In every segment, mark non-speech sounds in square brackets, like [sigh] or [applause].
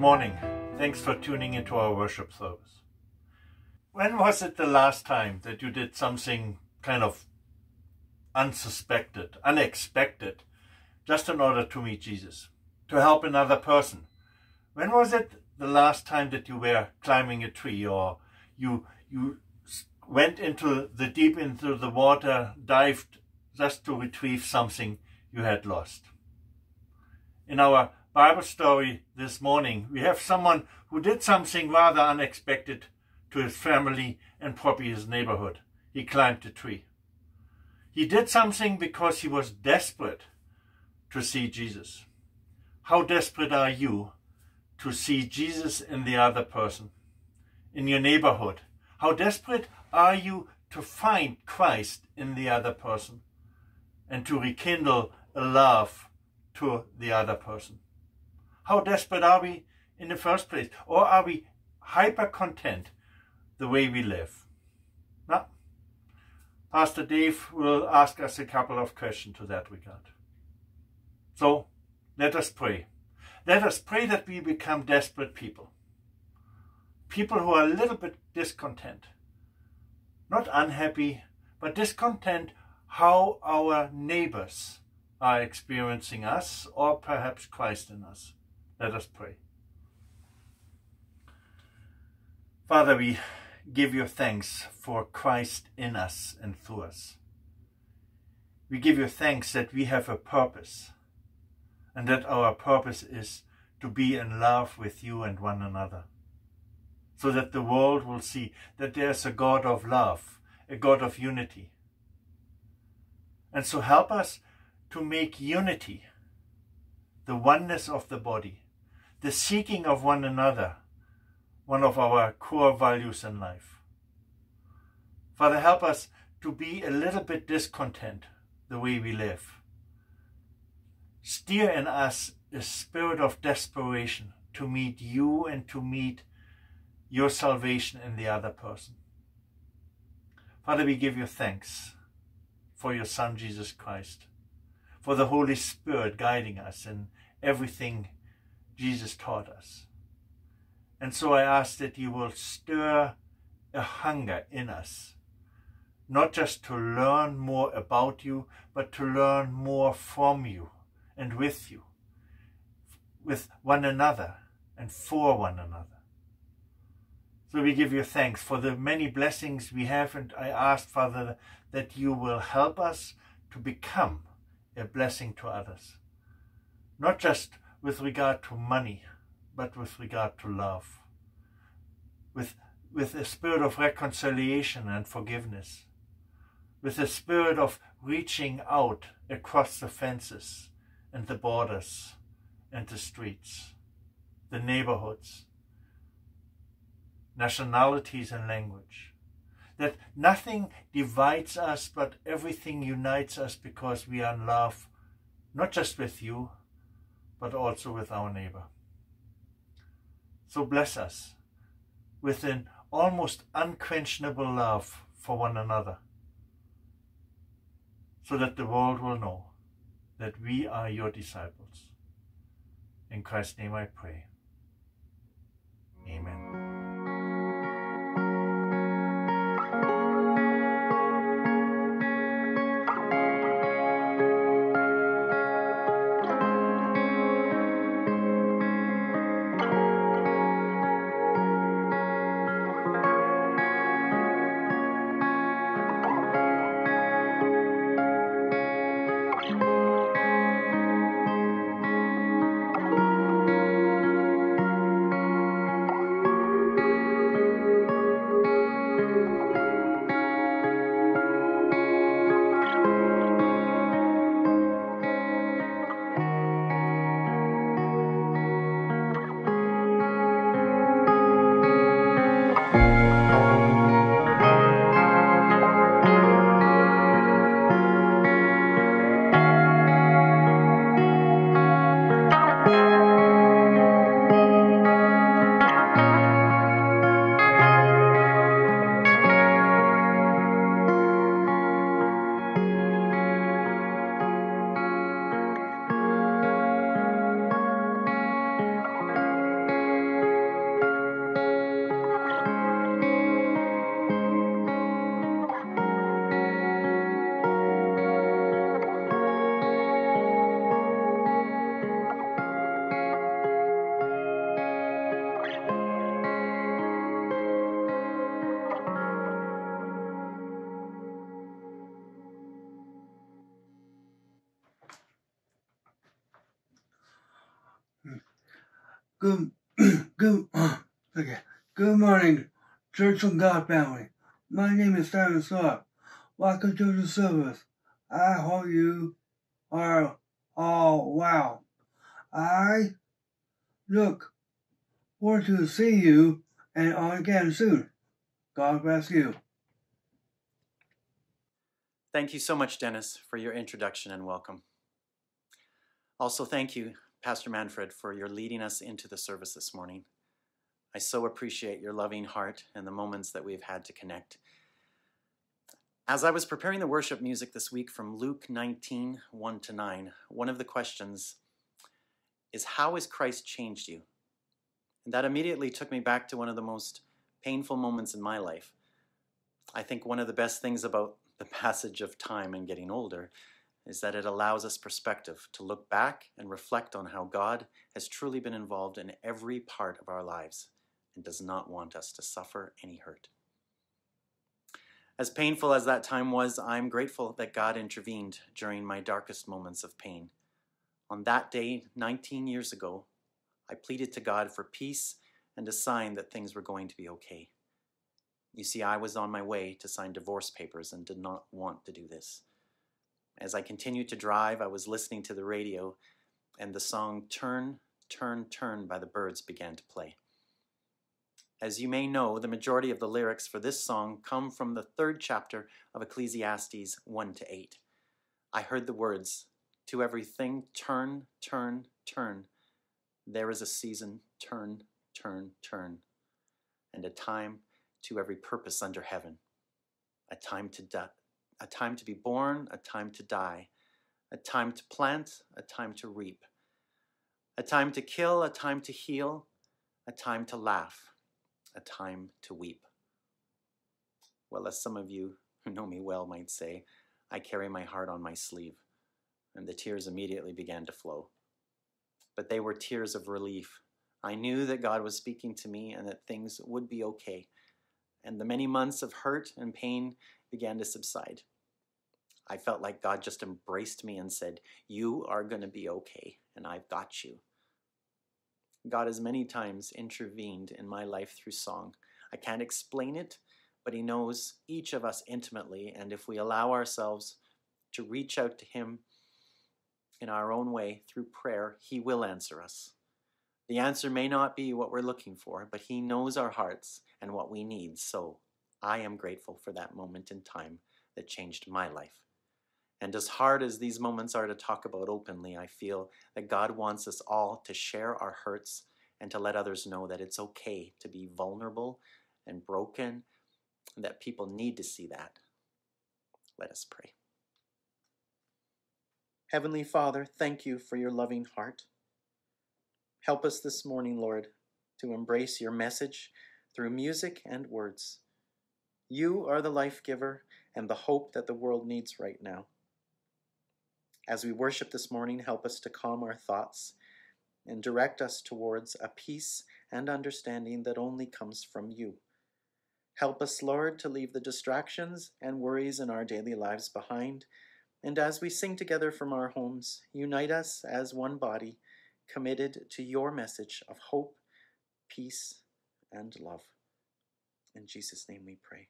morning. Thanks for tuning into our worship service. When was it the last time that you did something kind of unsuspected, unexpected, just in order to meet Jesus, to help another person? When was it the last time that you were climbing a tree or you you went into the deep into the water, dived just to retrieve something you had lost? In our Bible story this morning, we have someone who did something rather unexpected to his family and probably his neighborhood. He climbed a tree. He did something because he was desperate to see Jesus. How desperate are you to see Jesus in the other person, in your neighborhood? How desperate are you to find Christ in the other person and to rekindle a love to the other person? How desperate are we in the first place? Or are we hyper content the way we live? Now, Pastor Dave will ask us a couple of questions to that regard. So, let us pray. Let us pray that we become desperate people. People who are a little bit discontent. Not unhappy, but discontent how our neighbors are experiencing us or perhaps Christ in us. Let us pray. Father, we give you thanks for Christ in us and through us. We give you thanks that we have a purpose and that our purpose is to be in love with you and one another. So that the world will see that there's a God of love, a God of unity. And so help us to make unity, the oneness of the body, the seeking of one another, one of our core values in life. Father, help us to be a little bit discontent the way we live. Steer in us a spirit of desperation to meet you and to meet your salvation in the other person. Father, we give you thanks for your Son, Jesus Christ, for the Holy Spirit guiding us in everything Jesus taught us. And so I ask that you will stir a hunger in us, not just to learn more about you, but to learn more from you and with you, with one another and for one another. So we give you thanks for the many blessings we have, and I ask, Father, that you will help us to become a blessing to others. Not just with regard to money, but with regard to love, with, with a spirit of reconciliation and forgiveness, with a spirit of reaching out across the fences and the borders and the streets, the neighborhoods, nationalities and language. That nothing divides us, but everything unites us because we are in love, not just with you, but also with our neighbor. So bless us with an almost unquenchable love for one another, so that the world will know that we are your disciples. In Christ's name I pray. Amen. Of God family. My name is Simon Starr. Welcome to the service. I hope you are all well. I look forward to see you and on again soon. God bless you. Thank you so much, Dennis, for your introduction and welcome. Also, thank you, Pastor Manfred, for your leading us into the service this morning. I so appreciate your loving heart and the moments that we've had to connect. As I was preparing the worship music this week from Luke 19 1 to 9, one of the questions is How has Christ changed you? And that immediately took me back to one of the most painful moments in my life. I think one of the best things about the passage of time and getting older is that it allows us perspective to look back and reflect on how God has truly been involved in every part of our lives and does not want us to suffer any hurt. As painful as that time was, I'm grateful that God intervened during my darkest moments of pain. On that day, 19 years ago, I pleaded to God for peace and a sign that things were going to be okay. You see, I was on my way to sign divorce papers and did not want to do this. As I continued to drive, I was listening to the radio, and the song Turn, Turn, Turn by the Byrds began to play. As you may know, the majority of the lyrics for this song come from the third chapter of Ecclesiastes 1 to 8. I heard the words, To everything, turn, turn, turn. There is a season, turn, turn, turn, and a time to every purpose under heaven, a time to die, a time to be born, a time to die, a time to plant, a time to reap, a time to kill, a time to heal, a time to laugh, a time to weep. Well, as some of you who know me well might say, I carry my heart on my sleeve, and the tears immediately began to flow. But they were tears of relief. I knew that God was speaking to me and that things would be okay and the many months of hurt and pain began to subside. I felt like God just embraced me and said, You are going to be okay, and I've got you. God has many times intervened in my life through song. I can't explain it, but He knows each of us intimately, and if we allow ourselves to reach out to Him in our own way through prayer, He will answer us. The answer may not be what we're looking for, but He knows our hearts and what we need. So I am grateful for that moment in time that changed my life. And as hard as these moments are to talk about openly, I feel that God wants us all to share our hurts and to let others know that it's okay to be vulnerable and broken, and that people need to see that. Let us pray. Heavenly Father, thank you for your loving heart. Help us this morning, Lord, to embrace your message through music and words. You are the life giver and the hope that the world needs right now. As we worship this morning, help us to calm our thoughts and direct us towards a peace and understanding that only comes from you. Help us, Lord, to leave the distractions and worries in our daily lives behind, and as we sing together from our homes, unite us as one body, committed to your message of hope, peace, and love. In Jesus' name we pray.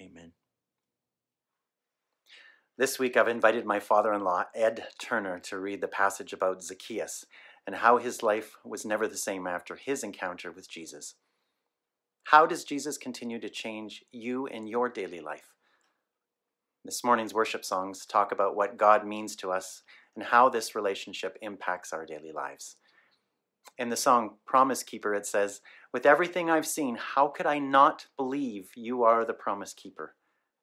Amen. This week I've invited my father in law, Ed Turner, to read the passage about Zacchaeus and how his life was never the same after his encounter with Jesus. How does Jesus continue to change you in your daily life? This morning's worship songs talk about what God means to us and how this relationship impacts our daily lives. In the song Promise Keeper, it says, With everything I've seen, how could I not believe you are the promise keeper?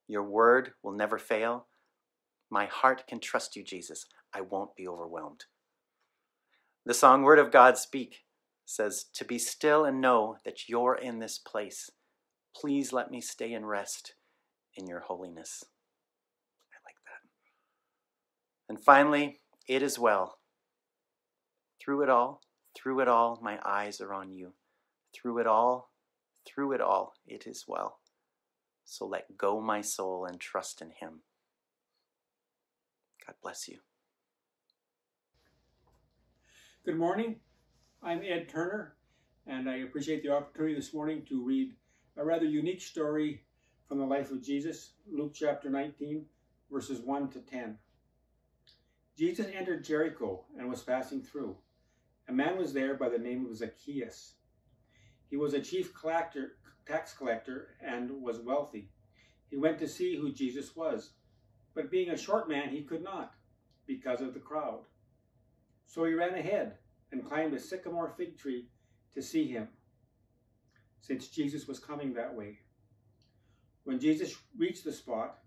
Your word will never fail. My heart can trust you, Jesus. I won't be overwhelmed. The song Word of God Speak says, To be still and know that you're in this place. Please let me stay and rest in your holiness. I like that. And finally, it is well. Through it all, through it all, my eyes are on you. Through it all, through it all, it is well. So let go my soul and trust in him. God bless you. Good morning. I'm Ed Turner, and I appreciate the opportunity this morning to read a rather unique story from the life of Jesus, Luke chapter 19, verses 1 to 10. Jesus entered Jericho and was passing through. A man was there by the name of Zacchaeus. He was a chief collector, tax collector and was wealthy. He went to see who Jesus was, but being a short man, he could not because of the crowd. So he ran ahead and climbed a sycamore fig tree to see him, since Jesus was coming that way. When Jesus reached the spot,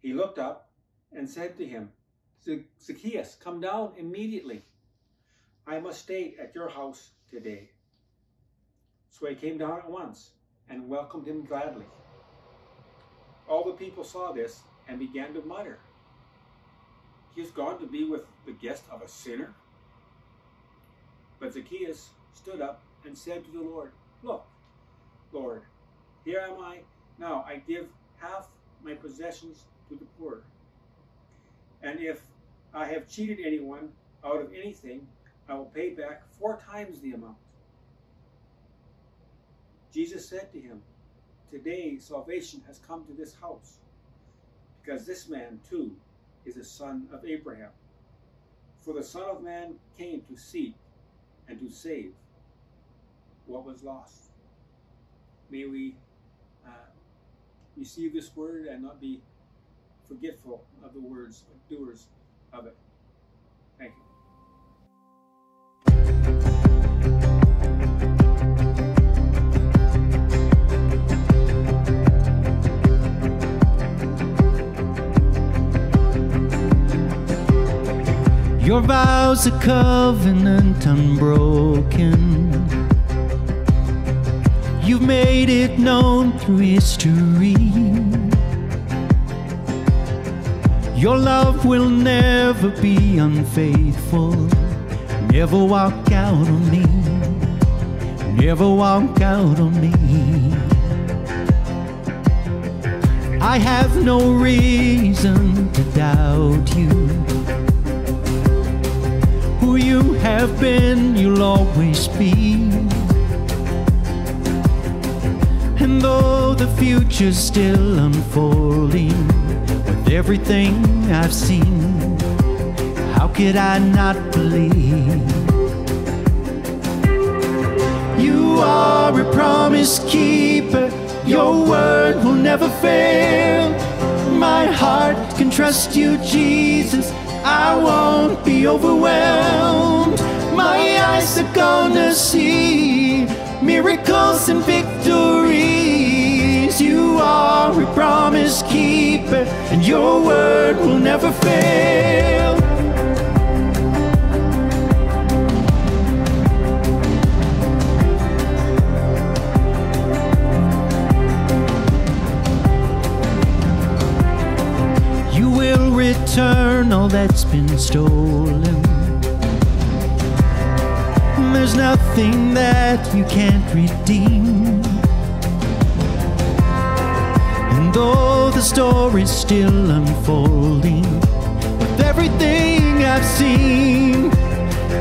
he looked up and said to him, Zacchaeus, come down immediately. I must stay at your house today. So he came down at once and welcomed him gladly. All the people saw this and began to mutter, He has gone to be with the guest of a sinner? But Zacchaeus stood up and said to the Lord, Look, Lord, here am I. Now I give half my possessions to the poor. And if I have cheated anyone out of anything, I will pay back four times the amount. Jesus said to him, Today salvation has come to this house, because this man too is a son of Abraham. For the Son of Man came to seek and to save what was lost. May we uh, receive this word and not be forgetful of the words, but doers of it. Your vows a covenant unbroken. You've made it known through history. Your love will never be unfaithful. Never walk out on me. Never walk out on me. I have no reason to doubt you. You have been, you'll always be. And though the future's still unfolding, with everything I've seen, how could I not believe? You are a promise keeper, your word will never fail. My heart can trust you, Jesus. I won't be overwhelmed. My eyes are gonna see miracles and victories. You are a promise keeper, and your word will never fail. Return all that's been stolen. There's nothing that you can't redeem. And though the story's still unfolding, with everything I've seen,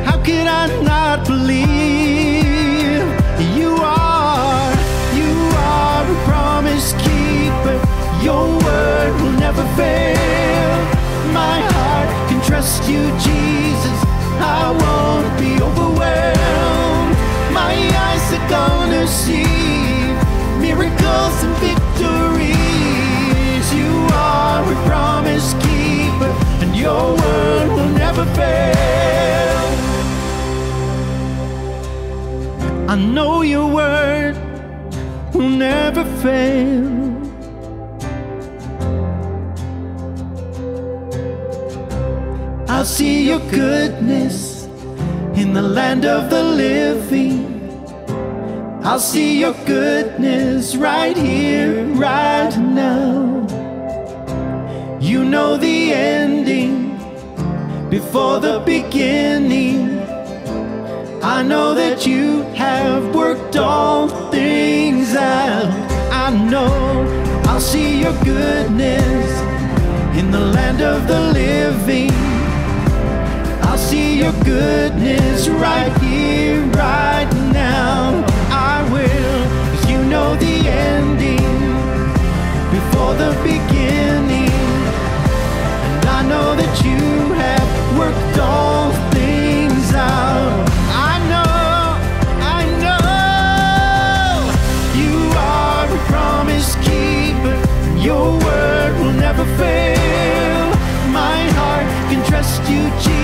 how can I not believe you are? You are a promise keeper. Your word will never fail. My heart can trust you, Jesus. I won't be overwhelmed. My eyes are gonna see miracles and victories. You are a promise keeper, and your word will never fail. I know your word will never fail. I'll see your goodness in the land of the living. I'll see your goodness right here, right now. You know the ending before the beginning. I know that you have worked all things out. I know I'll see your goodness in the land of the living. Your goodness right here, right now. I will, you know the ending before the beginning. And I know that you have worked all things out. I know, I know you are a promise keeper. Your word will never fail. My heart can trust you, Jesus.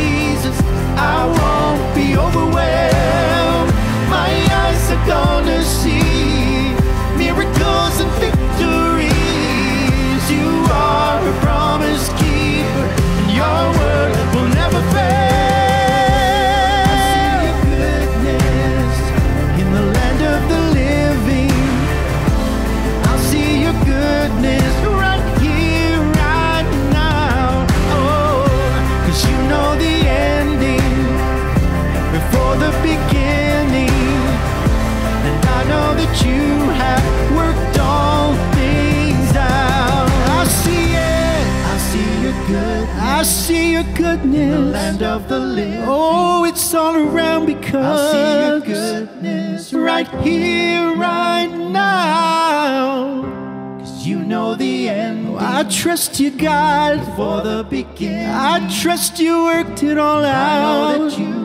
I won't be overwhelmed. Trust you, God, for the beginning. I trust you worked it all out.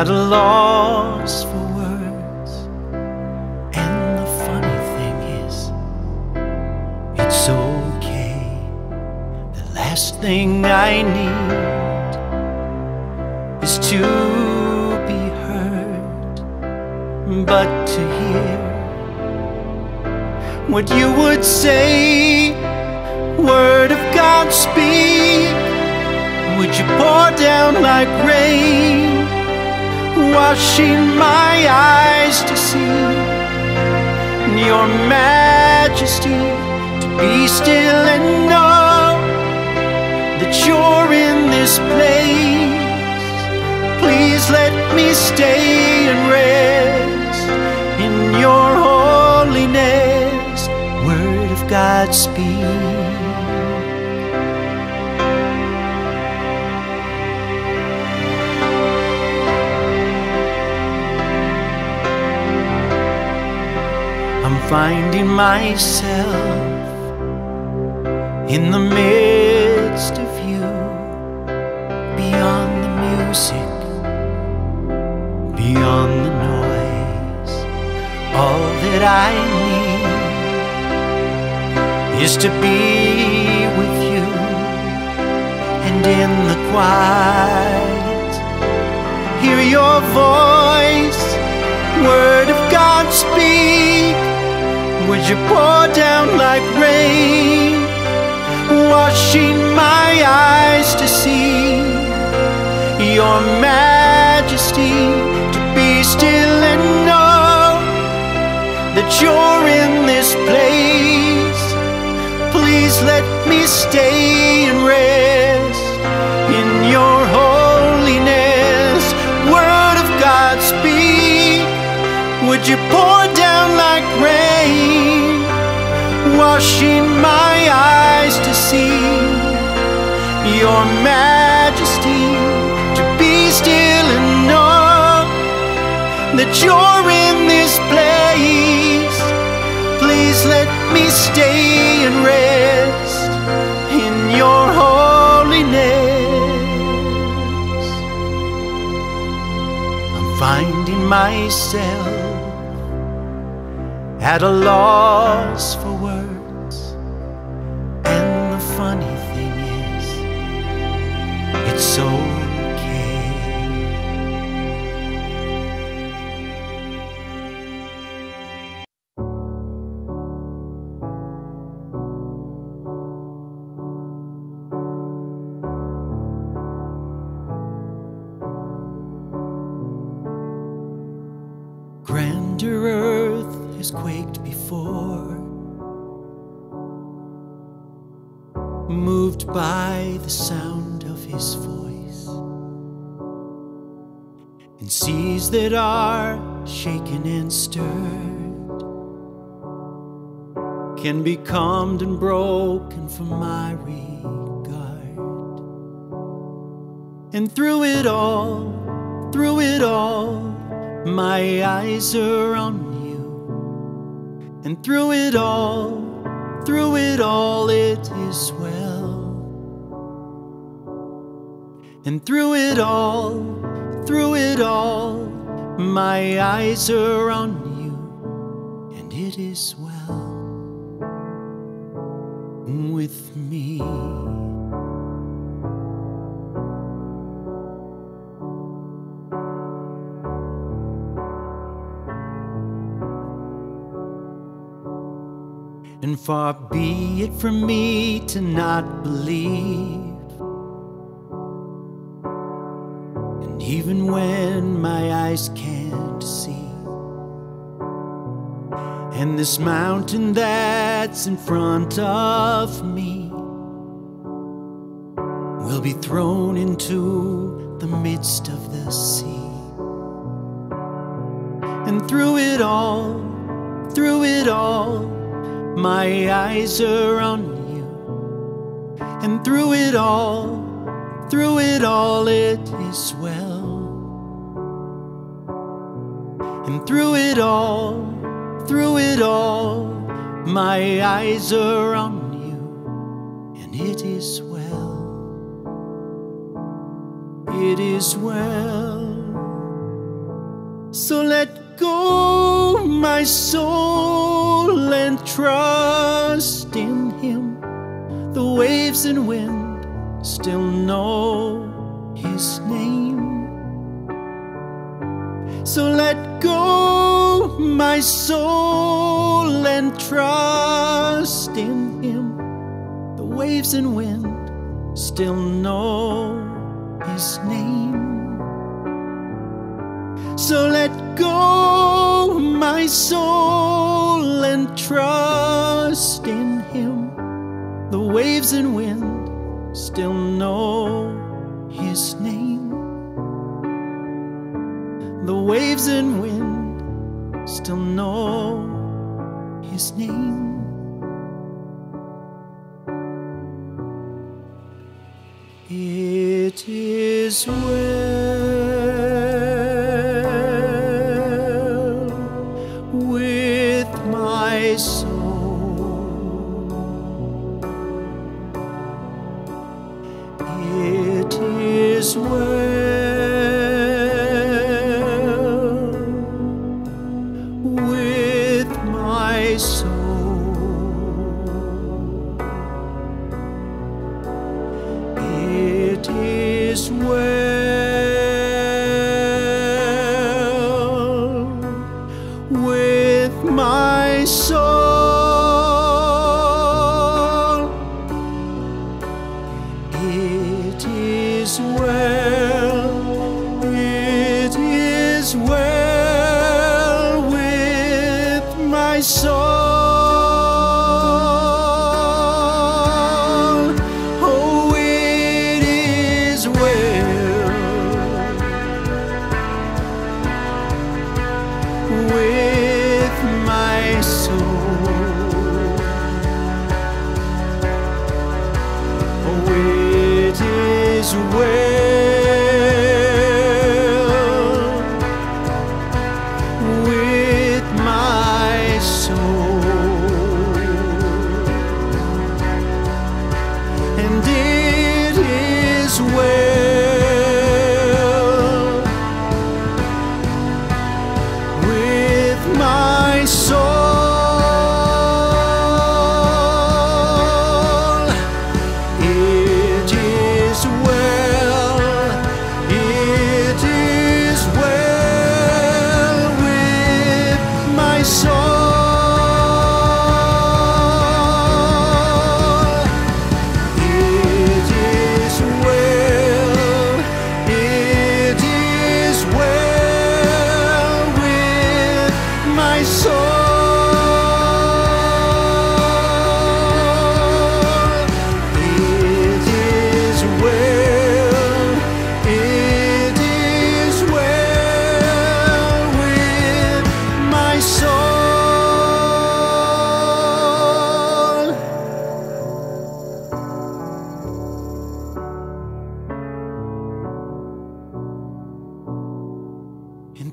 At a loss for words. And the funny thing is, it's okay. The last thing I need is to be heard, but to hear what you would say. Word of God, speak. Would you pour down like rain, washing my eyes to see your majesty, to be still and know that you're in this place. Please let me stay and rest in your holiness. Word of God, speak. Finding myself in the midst of you, beyond the music, beyond the noise. All that I need is to be with you and in the quiet, hear your voice, word of God speak. Would you pour down like rain, washing my eyes to see your majesty, to be still and know that you're in this place. Please let me stay and rest in your holiness. Word of God, speak. Would you pour washing my eyes to see your majesty, to be still and know that you're in this place. Please let me stay and rest in your holiness. I'm finding myself at a loss for words. Shaken and stirred can be calmed and broken from my regard. And through it all, through it all, my eyes are on you. And through it all, through it all, it is well. And through it all, through it all, my eyes are on you, and it is well with me. And far be it from me to not believe. Even when my eyes can't see, and this mountain that's in front of me will be thrown into the midst of the sea. And through it all, through it all, my eyes are on you. And through it all, through it all, it is well. And through it all, through it all, my eyes are on you, and it is well. It is well. So let go, my soul, and trust in Him. The waves and wind still know His name. So let go, my soul, and trust in Him. The waves and wind still know His name. So let go, my soul, and trust in Him. The waves and wind still know still know His name. It is well my soul.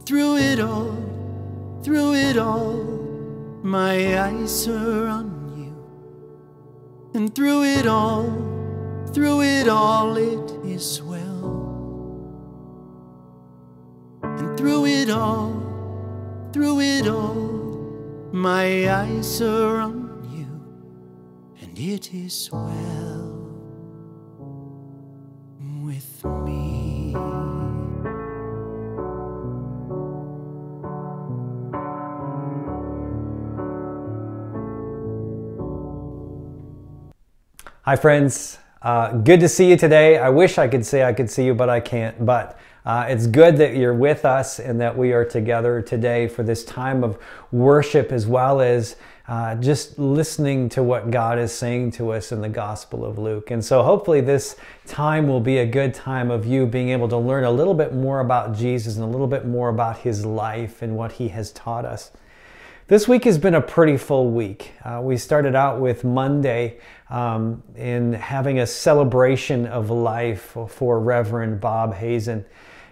Through it all, through it all, my eyes are on you. And through it all, through it all, it is well. And through it all, through it all, my eyes are on you, and it is well Hi, friends. Uh, good to see you today. I wish I could say I could see you, but I can't. But uh, it's good that you're with us and that we are together today for this time of worship as well as uh, just listening to what God is saying to us in the Gospel of Luke. And so hopefully this time will be a good time of you being able to learn a little bit more about Jesus and a little bit more about his life and what he has taught us. This week has been a pretty full week. Uh, we started out with Monday um, in having a celebration of life for Reverend Bob Hazen.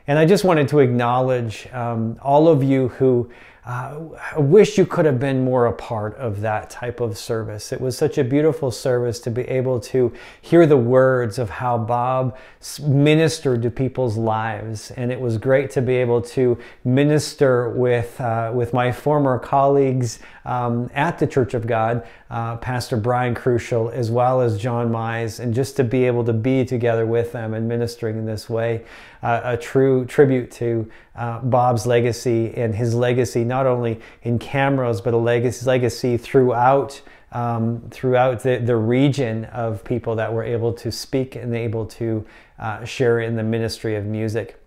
And I just wanted to acknowledge um, all of you who uh, I wish you could have been more a part of that type of service. It was such a beautiful service to be able to hear the words of how Bob ministered to people's lives, and it was great to be able to minister with uh, with my former colleagues um, at the Church of God, uh, Pastor Brian Crucial, as well as John Mize, and just to be able to be together with them and ministering in this way, uh, a true tribute to uh, Bob's legacy and his legacy not only in Camrose but a legacy, legacy throughout um, throughout the, the region of people that were able to speak and able to uh, share in the ministry of music.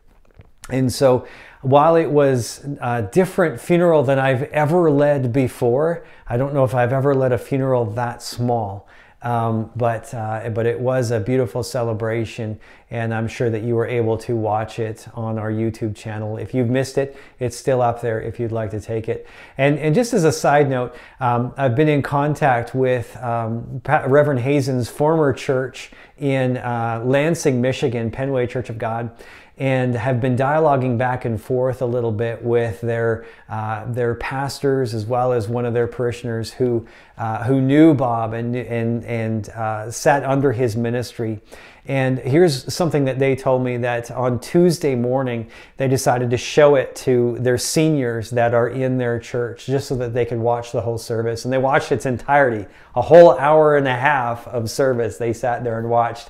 And so, while it was a different funeral than I've ever led before, I don't know if I've ever led a funeral that small. Um, but uh, but it was a beautiful celebration, and I'm sure that you were able to watch it on our YouTube channel. If you've missed it, it's still up there if you'd like to take it. And and just as a side note, um, I've been in contact with um, Reverend Hazen's former church in uh, Lansing, Michigan, Pennway Church of God and have been dialoguing back and forth a little bit with their uh, their pastors as well as one of their parishioners who uh, who knew Bob and and and uh, sat under his ministry. And here's something that they told me that on Tuesday morning they decided to show it to their seniors that are in their church just so that they could watch the whole service. And they watched its entirety, a whole hour and a half of service. They sat there and watched.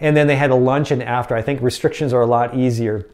And then they had a luncheon after. I think restrictions are a lot easier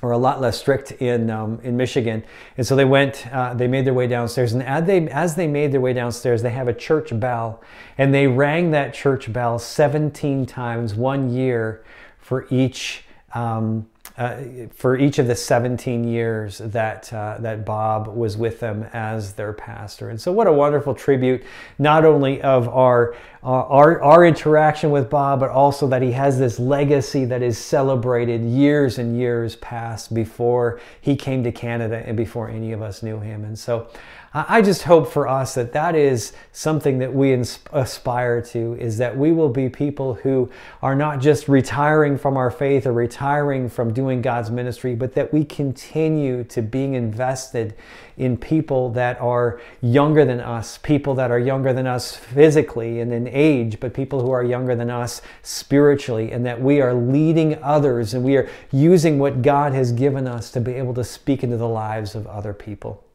or a lot less strict in um, in Michigan. And so they went, uh, they made their way downstairs, and as they as they made their way downstairs, they have a church bell, and they rang that church bell 17 times one year for each. Um, uh, for each of the 17 years that uh, that Bob was with them as their pastor. And so, what a wonderful tribute, not only of our uh, our, our interaction with Bob, but also that he has this legacy that is celebrated years and years past before he came to Canada and before any of us knew him. And so, I just hope for us that that is something that we aspire to is that we will be people who are not just retiring from our faith or retiring from doing God's ministry, but that we continue to being invested in people that are younger than us, people that are younger than us physically and in age, but people who are younger than us spiritually, and that we are leading others and we are using what God has given us to be able to speak into the lives of other people.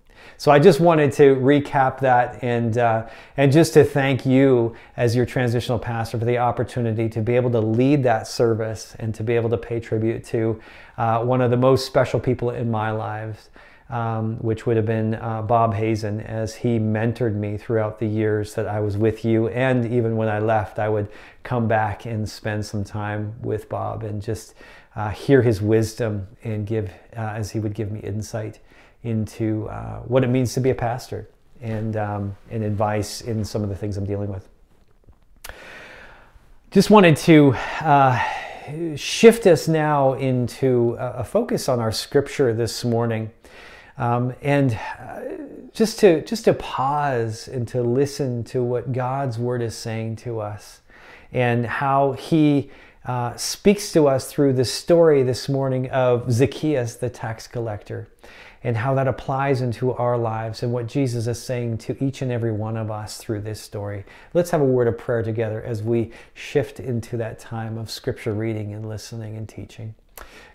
So I just wanted to recap that and uh, and just to thank you as your transitional pastor for the opportunity to be able to lead that service and to be able to pay tribute to uh, one of the most special people in my life. Um, which would have been uh, Bob Hazen, as he mentored me throughout the years that I was with you. And even when I left, I would come back and spend some time with Bob and just uh, hear his wisdom and give, uh, as he would give me insight into uh, what it means to be a pastor and, um, and advice in some of the things I'm dealing with. Just wanted to uh, shift us now into a focus on our scripture this morning. Um, and uh, just to just to pause and to listen to what God's word is saying to us and how he uh, speaks to us through the story this morning of Zacchaeus, the tax collector, and how that applies into our lives and what Jesus is saying to each and every one of us through this story. Let's have a word of prayer together as we shift into that time of scripture reading and listening and teaching.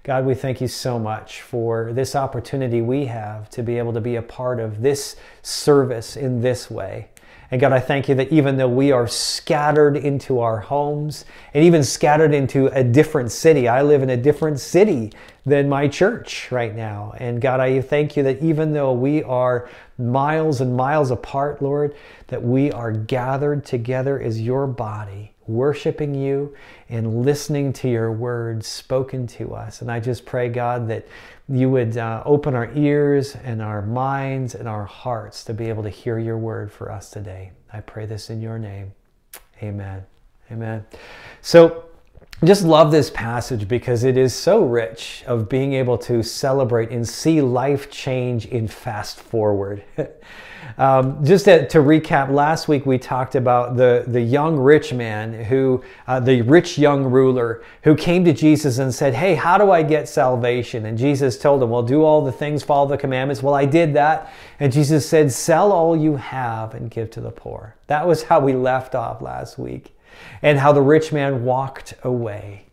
God, we thank you so much for this opportunity we have to be able to be a part of this service in this way. And God, I thank you that even though we are scattered into our homes and even scattered into a different city, I live in a different city than my church right now. And God, I thank you that even though we are miles and miles apart, Lord, that we are gathered together as your body, worshiping you and listening to your words spoken to us. And I just pray, God, that you would uh, open our ears and our minds and our hearts to be able to hear your word for us today. I pray this in your name. Amen. Amen. So, just love this passage because it is so rich of being able to celebrate and see life change in fast forward. [laughs] Um, just to, to, recap, last week we talked about the, the young rich man who, uh, the rich young ruler who came to Jesus and said, Hey, how do I get salvation? And Jesus told him, Well, do all the things, follow the commandments. Well, I did that. And Jesus said, Sell all you have and give to the poor. That was how we left off last week, and how the rich man walked away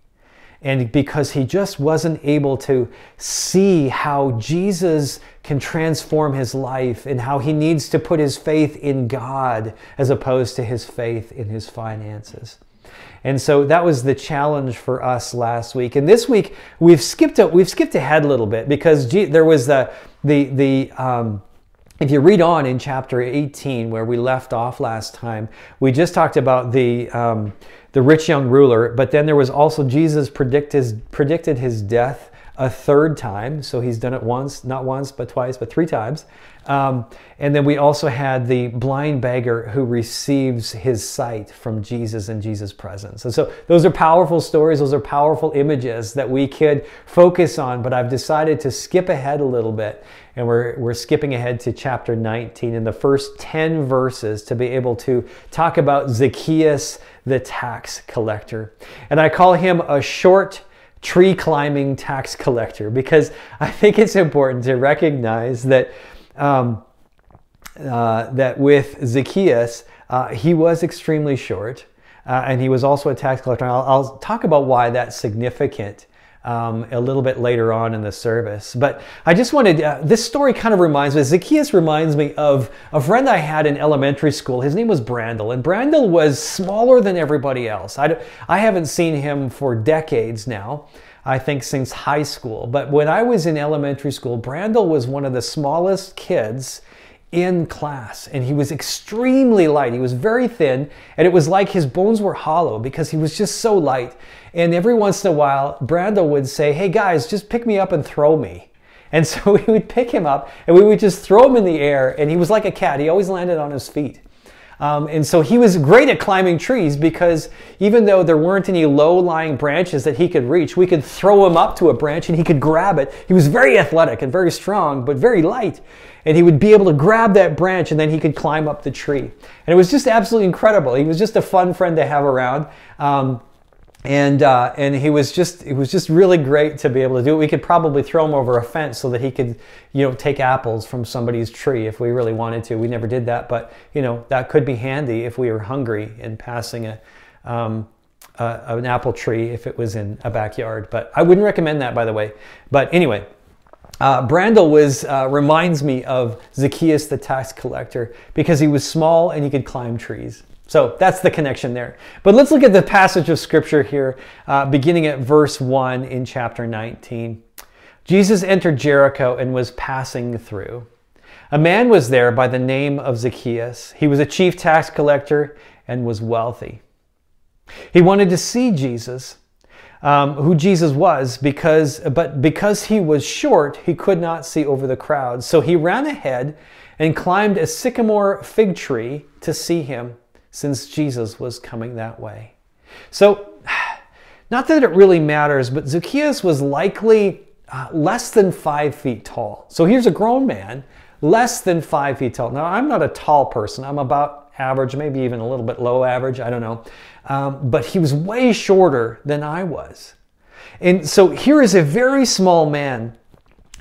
and because he just wasn't able to see how Jesus can transform his life and how he needs to put his faith in God as opposed to his faith in his finances. And so that was the challenge for us last week. And this week we've skipped a, we've skipped ahead a little bit because there was the the the um, if you read on in chapter 18 where we left off last time, we just talked about the um, the rich young ruler, but then there was also Jesus predict his, predicted his death a third time. So he's done it once, not once, but twice, but three times. Um, and then we also had the blind beggar who receives his sight from Jesus and Jesus' presence. And so those are powerful stories, those are powerful images that we could focus on, but I've decided to skip ahead a little bit. And we're, we're skipping ahead to chapter 19 in the first 10 verses to be able to talk about Zacchaeus the tax collector. And I call him a short tree climbing tax collector because I think it's important to recognize that, um, uh, that with Zacchaeus, uh, he was extremely short. Uh, and he was also a tax collector. I'll, I'll, talk about why that's significant um, a little bit later on in the service. But I just wanted, uh, this story kind of reminds me, Zacchaeus reminds me of a friend I had in elementary school. His name was Brandel, and Brandel was smaller than everybody else. I, I haven't seen him for decades now. I think since high school. But when I was in elementary school, Brandel was one of the smallest kids in class and he was extremely light. He was very thin and it was like his bones were hollow because he was just so light. And every once in a while, Brandel would say, Hey guys, just pick me up and throw me. And [laughs] so we would pick him up and we would just throw him in the air and he was like a cat. He always landed on his feet. Um, and so he was great at climbing trees because even though there weren't any low lying branches that he could reach, we could throw him up to a branch and he could grab it. He was very athletic and very strong, but very light and he would be able to grab that branch and then he could climb up the tree. And it was just absolutely incredible. He was just a fun friend to have around. Um, and uh, and he was just it was just really great to be able to do it. We could probably throw him over a fence so that he could you know take apples from somebody's tree if we really wanted to. We never did that, but you know that could be handy if we were hungry and passing a, um, a an apple tree if it was in a backyard. But I wouldn't recommend that, by the way. But anyway, uh, Brandel was, uh, reminds me of Zacchaeus the tax collector because he was small and he could climb trees. So that's the connection there. But let's look at the passage of scripture here, uh, beginning at verse 1 in chapter 19. Jesus entered Jericho and was passing through. A man was there by the name of Zacchaeus. He was a chief tax collector and was wealthy. He wanted to see Jesus um, who Jesus was, because, but because he was short, he could not see over the crowd. So he ran ahead and climbed a sycamore fig tree to see him, since Jesus was coming that way. So, [sighs] not that it really matters, but Zacchaeus was likely uh, less than five feet tall. So here's a grown man, less than five feet tall. Now, I'm not a tall person, I'm about average, maybe even a little bit low average, I don't know. Um, but he was way shorter than I was. And so here is a very small man.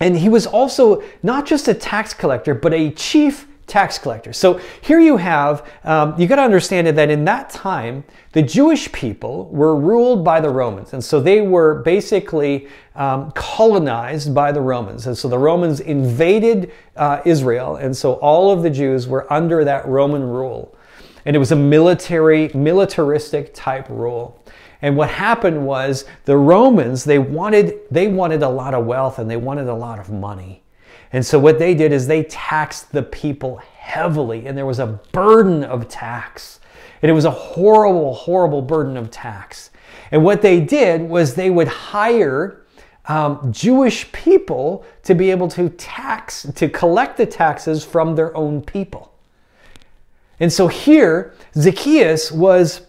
And he was also not just a tax collector, but a chief tax collector. So here you have, um, you got to understand that in that time, the Jewish people were ruled by the Romans. And so they were basically um, colonized by the Romans. And so the Romans invaded uh, Israel. And so all of the Jews were under that Roman rule. And it was a military, militaristic type rule. And what happened was the Romans, they wanted, they wanted a lot of wealth and they wanted a lot of money. And so what they did is they taxed the people heavily, and there was a burden of tax. And it was a horrible, horrible burden of tax. And what they did was they would hire um, Jewish people to be able to tax, to collect the taxes from their own people. And so here, Zacchaeus was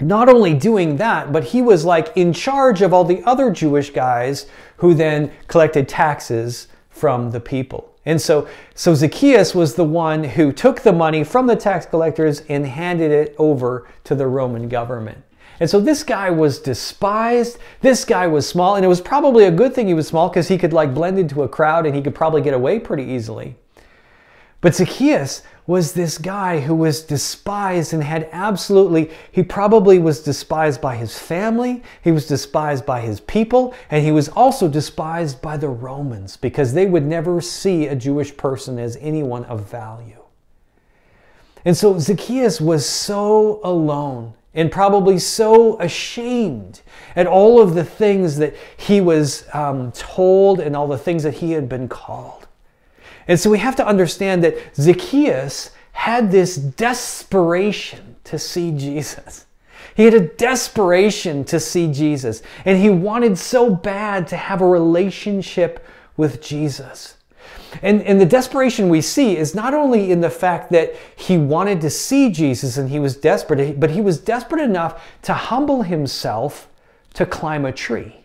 not only doing that, but he was like in charge of all the other Jewish guys who then collected taxes from the people. And so, so Zacchaeus was the one who took the money from the tax collectors and handed it over to the Roman government. And so this guy was despised. This guy was small, and it was probably a good thing he was small because he could like blend into a crowd and he could probably get away pretty easily. But Zacchaeus was this guy who was despised and had absolutely, he probably was despised by his family, he was despised by his people, and he was also despised by the Romans because they would never see a Jewish person as anyone of value. And so Zacchaeus was so alone and probably so ashamed at all of the things that he was um, told and all the things that he had been called. And so we have to understand that Zacchaeus had this desperation to see Jesus. He had a desperation to see Jesus, and he wanted so bad to have a relationship with Jesus. And, and the desperation we see is not only in the fact that he wanted to see Jesus and he was desperate, but he was desperate enough to humble himself to climb a tree.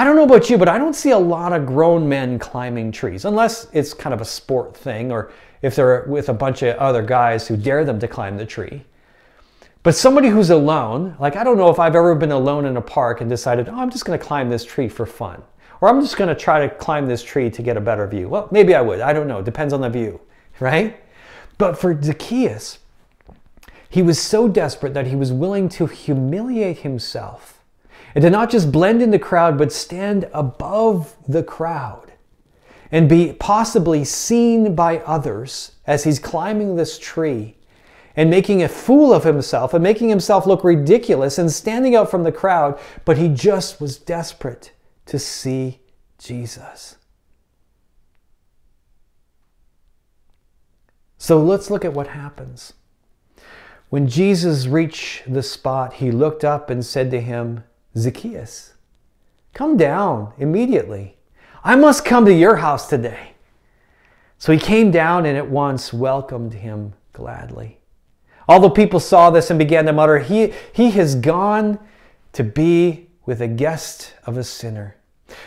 I don't know about you, but I don't see a lot of grown men climbing trees, unless it's kind of a sport thing or if they're with a bunch of other guys who dare them to climb the tree. But somebody who's alone, like I don't know if I've ever been alone in a park and decided, oh, I'm just going to climb this tree for fun. Or I'm just going to try to climb this tree to get a better view. Well, maybe I would. I don't know. Depends on the view, [laughs] right? But for Zacchaeus, he was so desperate that he was willing to humiliate himself and to not just blend in the crowd, but stand above the crowd and be possibly seen by others as he's climbing this tree and making a fool of himself and making himself look ridiculous and standing out from the crowd, but he just was desperate to see Jesus. So let's look at what happens. When Jesus reached the spot, he looked up and said to him, Zacchaeus, come down immediately. I must come to your house today. So he came down and at once welcomed him gladly. All the people saw this and began to mutter, He, he has gone to be with a guest of a sinner.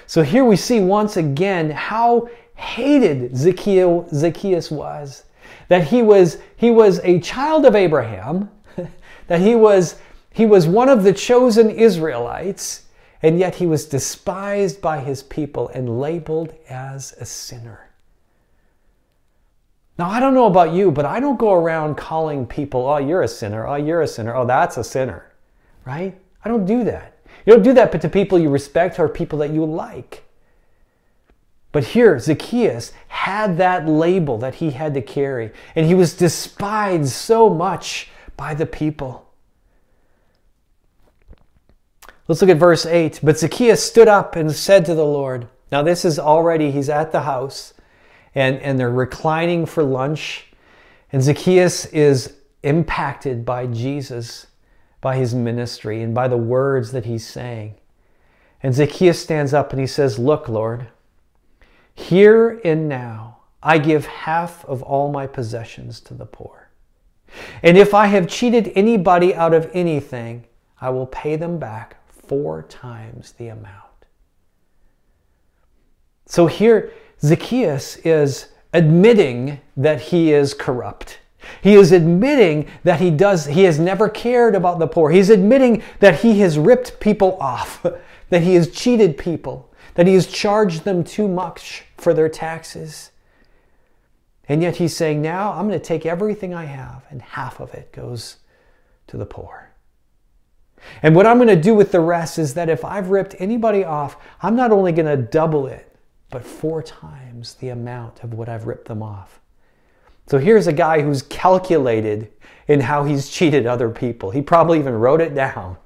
So here we see once again how hated Zacchaeus was. That he was, he was a child of Abraham, [laughs] that he was he was one of the chosen Israelites, and yet he was despised by his people and labeled as a sinner. Now, I don't know about you, but I don't go around calling people, oh, you're a sinner, oh, you're a sinner, oh, that's a sinner, right? I don't do that. You don't do that but to people you respect or people that you like. But here, Zacchaeus had that label that he had to carry, and he was despised so much by the people. Let's look at verse 8. But Zacchaeus stood up and said to the Lord, Now, this is already, he's at the house and, and they're reclining for lunch. And Zacchaeus is impacted by Jesus, by his ministry, and by the words that he's saying. And Zacchaeus stands up and he says, Look, Lord, here and now I give half of all my possessions to the poor. And if I have cheated anybody out of anything, I will pay them back four times the amount. So here, Zacchaeus is admitting that he is corrupt. He is admitting that he does he has never cared about the poor. He's admitting that he has ripped people off, [laughs] that he has cheated people, that he has charged them too much for their taxes. And yet he's saying, now I'm going to take everything I have, and half of it goes to the poor. And what I'm going to do with the rest is that if I've ripped anybody off, I'm not only going to double it, but four times the amount of what I've ripped them off. So here's a guy who's calculated in how he's cheated other people. He probably even wrote it down.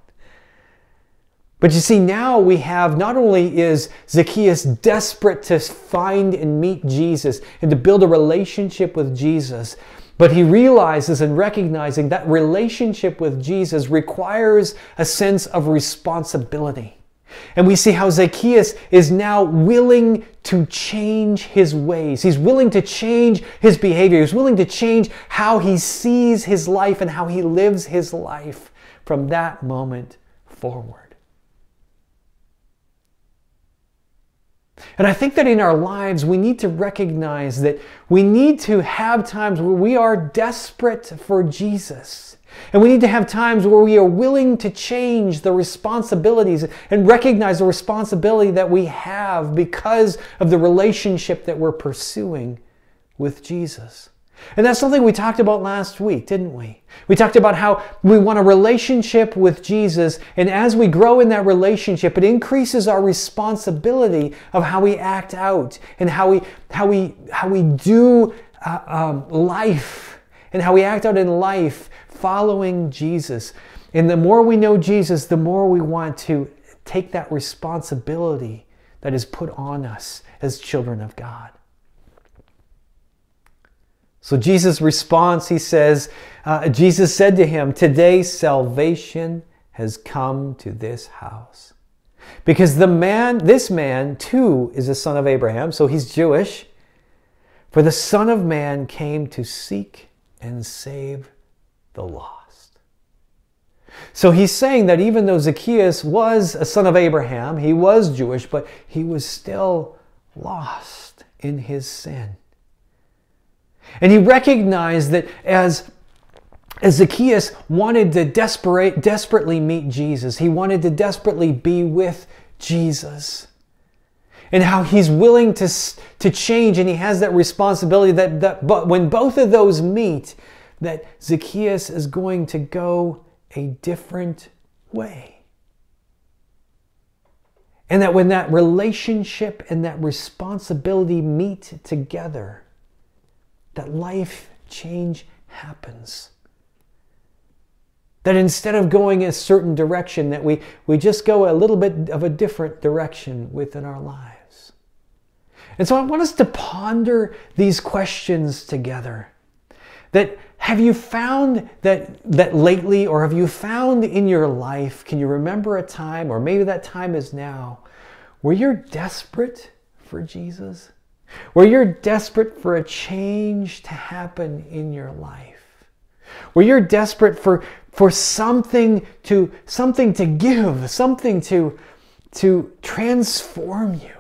But you see, now we have not only is Zacchaeus desperate to find and meet Jesus and to build a relationship with Jesus, but he realizes and recognizing that relationship with Jesus requires a sense of responsibility. And we see how Zacchaeus is now willing to change his ways. He's willing to change his behavior. He's willing to change how he sees his life and how he lives his life from that moment forward. And I think that in our lives, we need to recognize that we need to have times where we are desperate for Jesus. And we need to have times where we are willing to change the responsibilities and recognize the responsibility that we have because of the relationship that we're pursuing with Jesus. And that's something we talked about last week, didn't we? We talked about how we want a relationship with Jesus, and as we grow in that relationship, it increases our responsibility of how we act out and how we how we how we do uh, um, life and how we act out in life following Jesus. And the more we know Jesus, the more we want to take that responsibility that is put on us as children of God. So Jesus' response, he says, uh, Jesus said to him, Today salvation has come to this house. Because the man, this man too is a son of Abraham, so he's Jewish. For the Son of Man came to seek and save the lost. So he's saying that even though Zacchaeus was a son of Abraham, he was Jewish, but he was still lost in his sin. And he recognized that as as Zacchaeus wanted to desperate, desperately meet Jesus, he wanted to desperately be with Jesus. And how he's willing to, to change and he has that responsibility that, that but when both of those meet, that Zacchaeus is going to go a different way. And that when that relationship and that responsibility meet together, that life change happens. That instead of going a certain direction, that we, we just go a little bit of a different direction within our lives. And so I want us to ponder these questions together. That have you found that, that lately, or have you found in your life, can you remember a time, or maybe that time is now, where you're desperate for Jesus? Where you're desperate for a change to happen in your life, where you're desperate for, for something to something to give, something to, to transform you.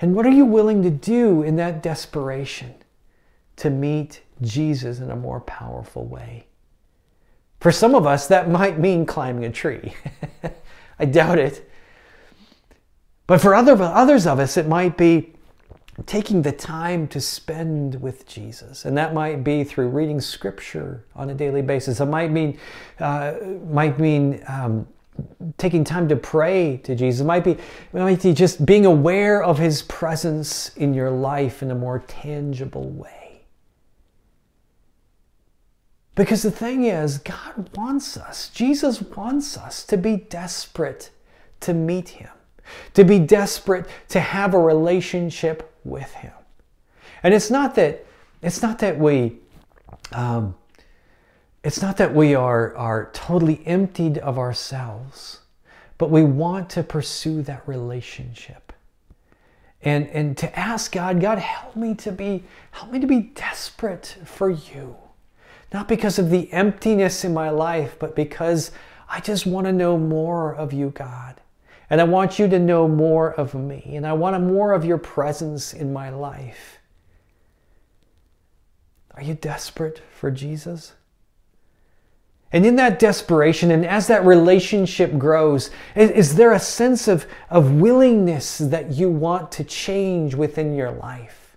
And what are you willing to do in that desperation to meet Jesus in a more powerful way? For some of us, that might mean climbing a tree. [laughs] I doubt it. But for other, others of us, it might be taking the time to spend with Jesus. And that might be through reading scripture on a daily basis. It might mean, uh, might mean um, taking time to pray to Jesus. It might be, it might be just being aware of his presence in your life in a more tangible way. Because the thing is, God wants us, Jesus wants us to be desperate to meet him to be desperate to have a relationship with Him. And it's not that it's not that we um, it's not that we are are totally emptied of ourselves, but we want to pursue that relationship. And, and to ask God, God, help me to be help me to be desperate for you. Not because of the emptiness in my life, but because I just want to know more of you, God. And I want you to know more of me. And I want more of your presence in my life. Are you desperate for Jesus? And in that desperation, and as that relationship grows, is, is, there a sense of, of willingness that you want to change within your life?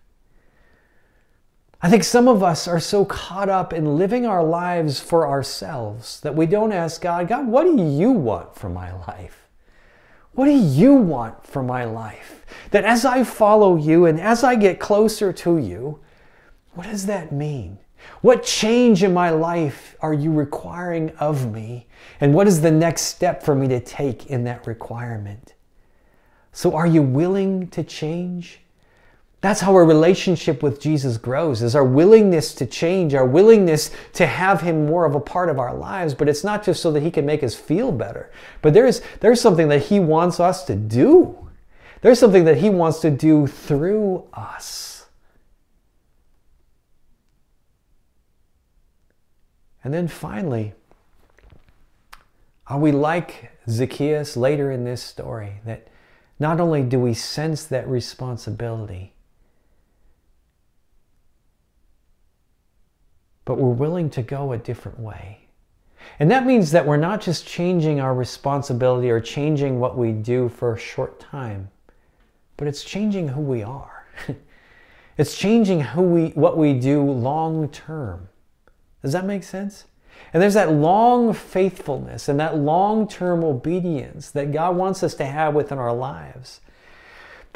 I think some of us are so caught up in living our lives for ourselves that we don't ask God, God, what do you want for my life? What do you want for my life? That as I follow you and as I get closer to you, what does that mean? What change in my life are you requiring of me? And what is the next step for me to take in that requirement? So, are you willing to change? That's how our relationship with Jesus grows, is our willingness to change, our willingness to have him more of a part of our lives. But it's not just so that he can make us feel better, but there's, there's something that he wants us to do. There's something that he wants to do through us. And then finally, are we like Zacchaeus later in this story that not only do we sense that responsibility, but we're willing to go a different way. And that means that we're not just changing our responsibility or changing what we do for a short time, but it's changing who we are. [laughs] it's changing who we, what we do long term. Does that make sense? And there's that long faithfulness and that long term obedience that God wants us to have within our lives.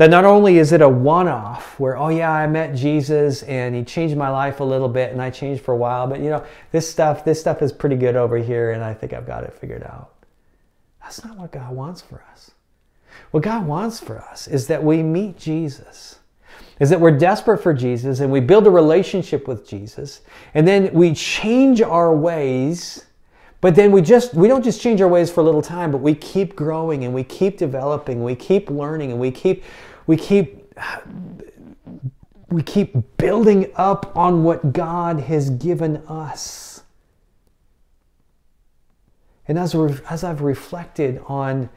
That not only is it a one off where, oh yeah, I met Jesus and he changed my life a little bit and I changed for a while, but you know, this stuff, this stuff is pretty good over here and I think I've got it figured out. That's not what God wants for us. What God wants for us is that we meet Jesus is that we're desperate for Jesus and we build a relationship with Jesus and then we change our ways but then we just we don't just change our ways for a little time but we keep growing and we keep developing we keep learning and we keep we keep we keep building up on what God has given us and as, as I've reflected on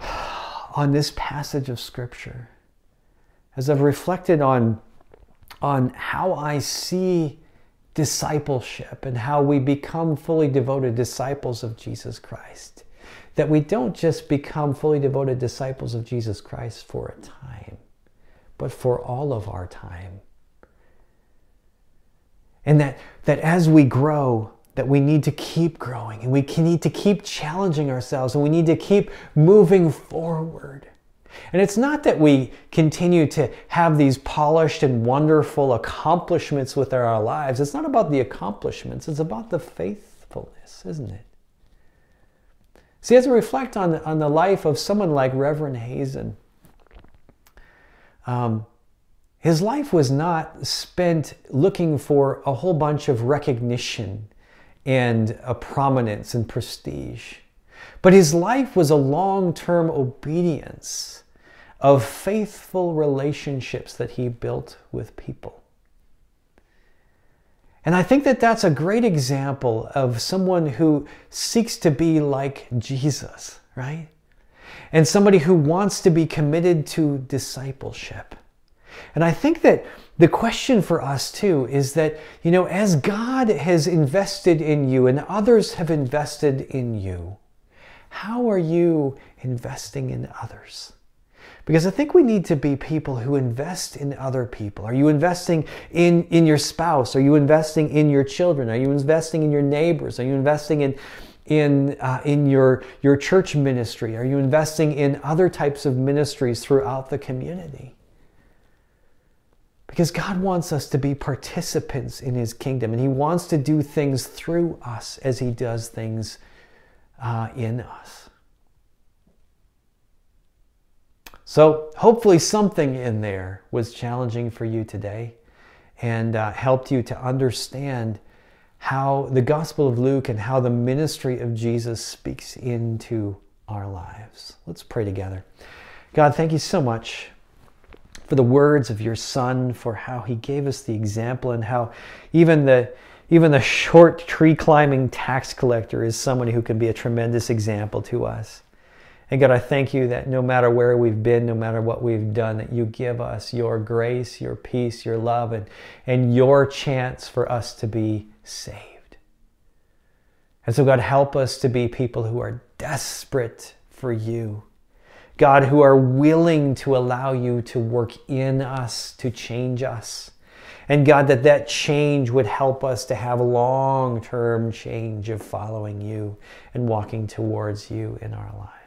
on this passage of scripture as I've reflected on, on how I see discipleship and how we become fully devoted disciples of Jesus Christ. That we don't just become fully devoted disciples of Jesus Christ for a time, but for all of our time. And that, that as we grow, that we need to keep growing and we need to keep challenging ourselves and we need to keep moving forward. And it's not that we continue to have these polished and wonderful accomplishments with our lives. It's not about the accomplishments, it's about the faithfulness, isn't it? See, as we reflect on, on the life of someone like Reverend Hazen, um, his life was not spent looking for a whole bunch of recognition and a prominence and prestige. But his life was a long term obedience of faithful relationships that he built with people. And I think that that's a great example of someone who seeks to be like Jesus, right? And somebody who wants to be committed to discipleship. And I think that the question for us too is that, you know, as God has invested in you and others have invested in you, how are you investing in others? Because I think we need to be people who invest in other people. Are you investing in, in your spouse? Are you investing in your children? Are you investing in your neighbors? Are you investing in, in, uh, in your, your church ministry? Are you investing in other types of ministries throughout the community? Because God wants us to be participants in His kingdom, and He wants to do things through us as He does things uh, in us. So, hopefully, something in there was challenging for you today and uh, helped you to understand how the Gospel of Luke and how the ministry of Jesus speaks into our lives. Let's pray together. God, thank you so much for the words of your Son, for how he gave us the example, and how even the even the short tree climbing tax collector is someone who can be a tremendous example to us. And God, I thank you that no matter where we've been, no matter what we've done, that you give us your grace, your peace, your love, and, and your chance for us to be saved. And so, God, help us to be people who are desperate for you. God, who are willing to allow you to work in us, to change us. And God, that that change would help us to have long term change of following you and walking towards you in our lives.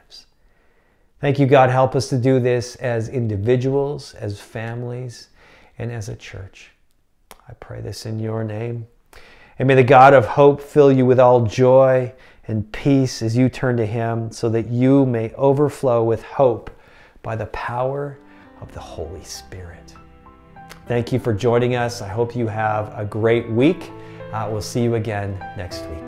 Thank you, God. Help us to do this as individuals, as families, and as a church. I pray this in your name. And may the God of hope fill you with all joy and peace as you turn to Him, so that you may overflow with hope by the power of the Holy Spirit. Thank you for joining us. I hope you have a great week. Uh, we'll see you again next week.